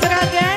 Instagram.